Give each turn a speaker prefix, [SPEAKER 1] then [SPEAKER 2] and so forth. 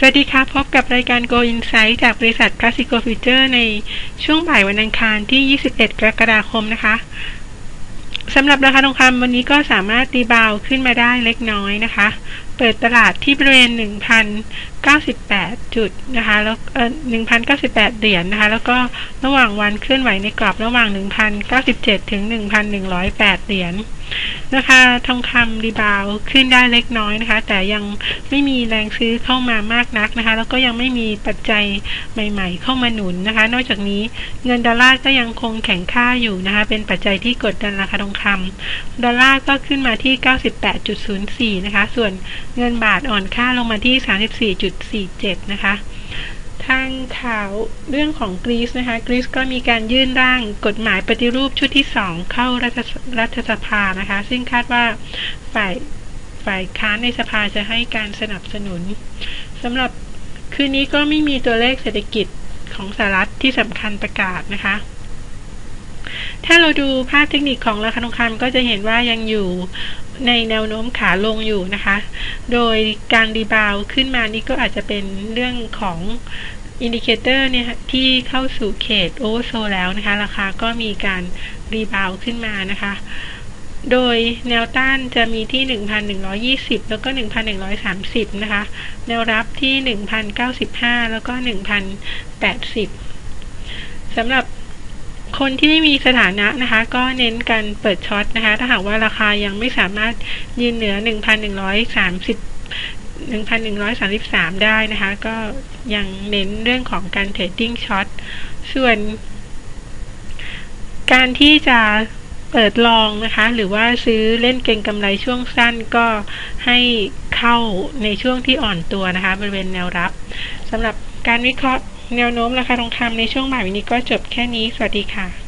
[SPEAKER 1] สวัสดีค่ะพบกับรายการ Go Insight จากบริษัท Classico Future ในช่วงบ่ายวันอังคารที่ 21 กรกฎาคมนะคะสำหรับราคาทองคำวันนี้ก็สามารถตีบาวขึ้นมาได้เล็กน้อยนะคะ เปิดตลาดที่บริเวณ 1,098 จุดนะคะ แล้วเอ่อ1,098 เหรียญนนะคะ แล้วก็ระหว่างวันเคลื่อนไหวในกรอบระหว่าง 1,097 ถึง 1,108 เหรียญนะคะทองคำ rebound ขึ้นได้เล็กน้อยนะคะ แต่ยังไม่มีแรงซื้อเข้ามามากนักนะคะ แล้วก็ยังไม่มีปัจจัยใหม่ ๆ เข้ามาหนุนนะคะ นอกจากนี้เงินดอลลาร์ก็ยังคงแข็งค่าอยู่นะคะ เป็นปัจจัยที่กดดันราคาทองคำดอลลาร์ก็ขึ้นมาที่ 98.04 นะคะ ส่วน เงินบาทอ่อนค่าลงมาที่ 34.47 นะคะ ทางข่าวเรื่องของกรีซนะคะ กรีซก็มีการยื่นร่างกฎหมายปฏิรูปชุดที่ 2 เข้ารัฐรัฐสภานะคะ ซึ่งคาดว่าฝ่ายฝ่ายค้านในสภาจะให้การสนับสนุนสำหรับคืนนี้ก็ไม่มีตัวเลขเศรษฐกิจของสหรัฐที่สำคัญประกาศนะคะ ถ้าเราดูภาพเทคนิคของราคาทองคำก็จะเห็นว่ายังอยู่ในแนวโน้มขาลงอยู่นะคะ โดยการรีบาวขึ้นมานี่ก็อาจจะเป็นเรื่องของ indicator เนี่ยที่เข้าสู่เขต oversold แล้วนะคะ ราคาก็มีการ rebound ขึ้นมานะคะ โดยแนวต้านจะมีที่ 1,120 แล้วก็ 1,130 นะคะ แนวรับที่ 1,095 แล้วก็ 1,080สำหรับ คนที่ไม่มีสถานะนะคะ ก็เน้นการเปิด short นะคะ ถ้าหากว่าราคายังไม่สามารถยืนเหนือ 1,130 1,133 ได้นะคะ ก็ยังเน้นเรื่องของการ trading short ส่วน การที่จะเปิด long นะคะ หรือว่าซื้อเล่นเก็งกำไรช่วงสั้นก็ให้เข้าในช่วงที่อ่อนตัวนะคะ บริเวณแนวรับสำหรับการวิเคราะห์ แนวโน้มราคาทองคำในช่วงบ่ายวันนี้ก็จบแค่นี้ สวัสดีค่ะ